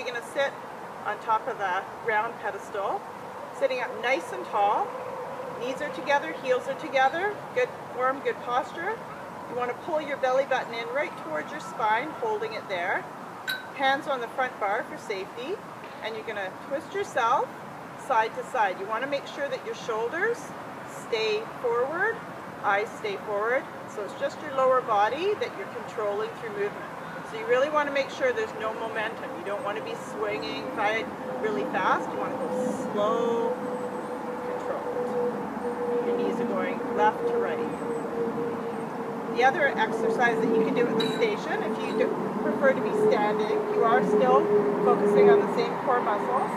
you're going to sit on top of the round pedestal, sitting up nice and tall. Knees are together, heels are together. Good form, good posture. You want to pull your belly button in right towards your spine, holding it there. Hands on the front bar for safety. And you're going to twist yourself side to side. You want to make sure that your shoulders stay forward, eyes stay forward. So it's just your lower body that you're controlling through movement. So you really want to make sure there's no momentum. You don't want to be swinging really fast. You want to go slow, controlled. Your knees are going left to right. The other exercise that you can do at the station, if you prefer to be standing, you are still focusing on the same core muscles.